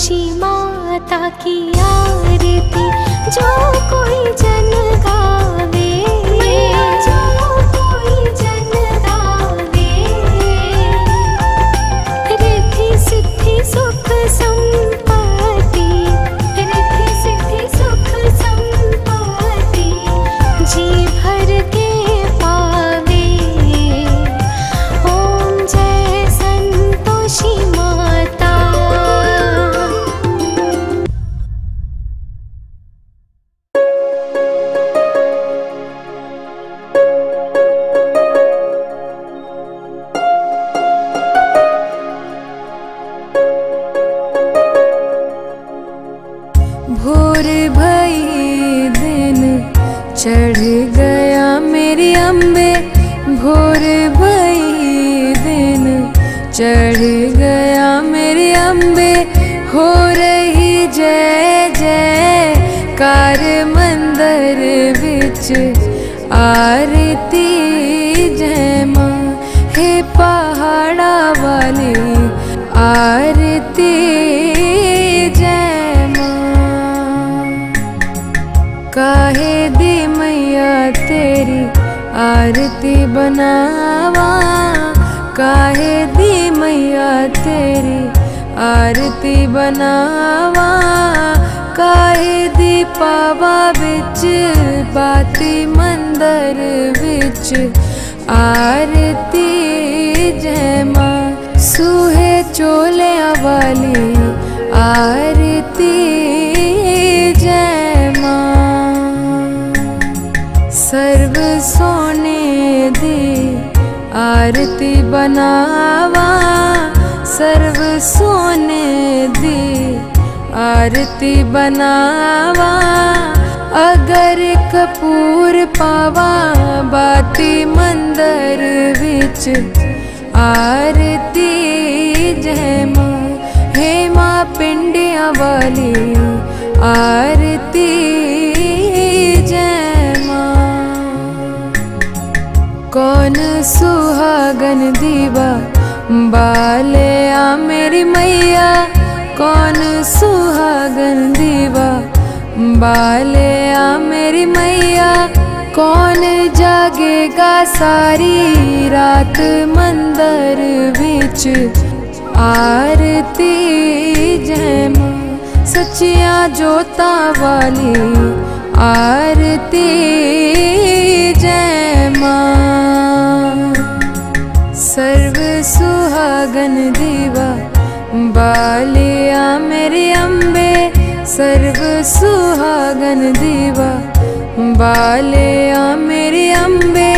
संतोषी माता की आरती जो कोई जन गावे भोर भई दिन चढ़ गया मेरी अम्बे भोर भई दिन चढ़ गया मेरी अम्बे हो रही जय जय कार मंदिर बिच आरती जय माँ हे पहाड़ा वाली आरती आरती बनावा काहे दी मैया तेरी आरती बनावा काहे दी पावा बिच बाती मंदिर बिच। आरती जय माँ सूहे चोले आरती सोने दी आरती बनावा। सर्व सोने दी आरती बनावा। अगर कपूर पावा बाती मंदिर विच। आरती जय माँ हे माँ पिंडिया वाली। आरती कौन सुहागन दीवा? बाले आ मेरी मैया, कौन सुहागन दीवा? बाले आ मेरी मैया, कौन जागेगा सारी रात मंदिर बिच? आरती जय माँ सच्चिया जोता वाली आरती सुहागन दीवा। बालिया मेरी अम्बे सर्व सुहागन दीवा। बालिया मेरी अम्बे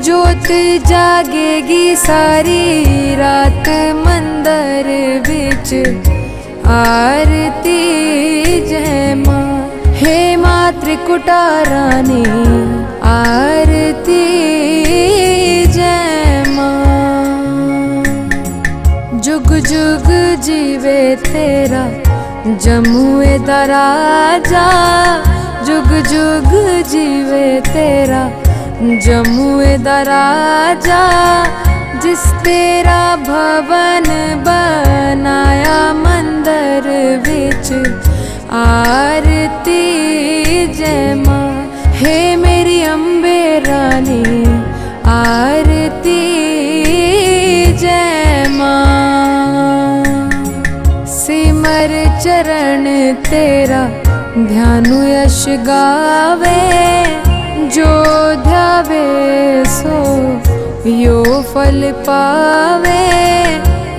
जोत जागेगी सारी रात मंदिर बिच। आरती, जय माँ। हे माँ त्रिकुटा रानी, आरती। जीवे तेरा, जमुए दराजा, जुग जुग जीवे तेरा, जमुए दराजा, जिस तेरा भवन बनाया मंदिर बिच, आरती जय माँ, हे मेरी अम्बे रानी, आरती चरण तेरा ध्यानु यश गावे जो ध्यावे सो यो फल पावे।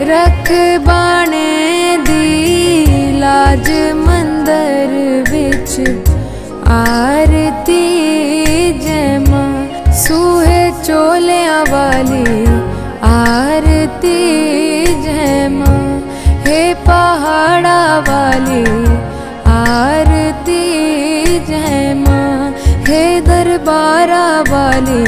रख बाणे दी लाज मंदिर बिच आरती जय माँ सूहे चोलिया वाली। आरती माँ हे पहाड़ा आरती जय माँ हे दरबारा वाली